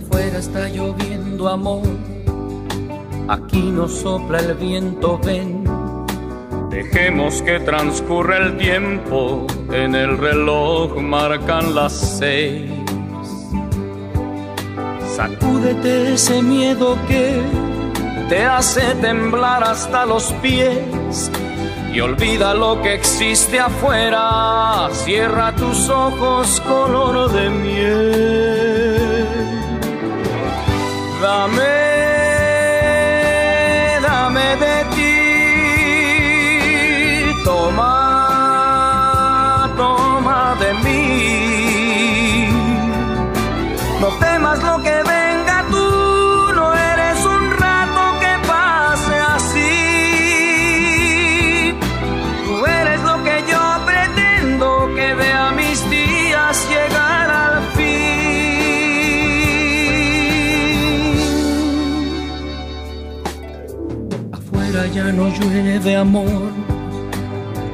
Afuera está lloviendo amor, aquí no sopla el viento, ven. Dejemos que transcurra el tiempo, en el reloj marcan las seis. Sacúdete ese miedo que te hace temblar hasta los pies y olvida lo que existe afuera. Cierra tus ojos color de miel. No temas lo que venga tú. No eres un rato que pase así. Tú eres lo que yo pretendo que vea mis días llegar al fin. Afuera ya no llueve amor.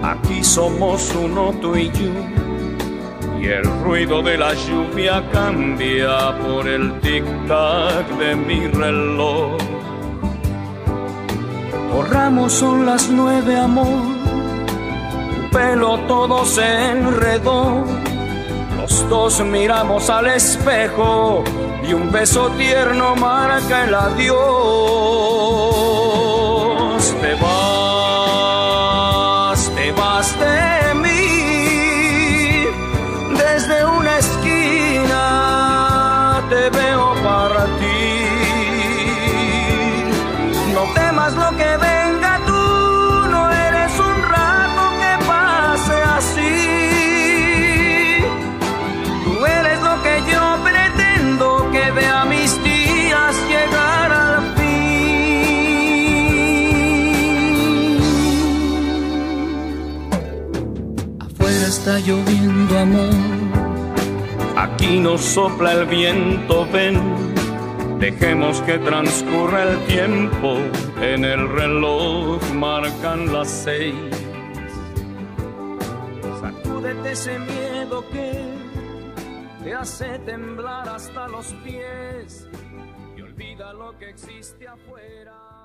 Aquí somos uno tú y yo. Y el ruido de la lluvia cambia por el tic-tac de mi reloj. Corramos, son las nueve, amor. Tu pelo todo se enredó. Los dos miramos al espejo y un beso tierno marca el adiós. Te veo partir. No temas lo que venga tú, no eres un rato que pase así. Tú eres lo que yo pretendo que vea mis días llegar al fin. Afuera está lloviendo amor. Aquí no sopla el viento, ven. Dejemos que transcurra el tiempo, en el reloj marcan las seis. Sacúdete ese miedo que te hace temblar hasta los pies y olvida lo que existe afuera.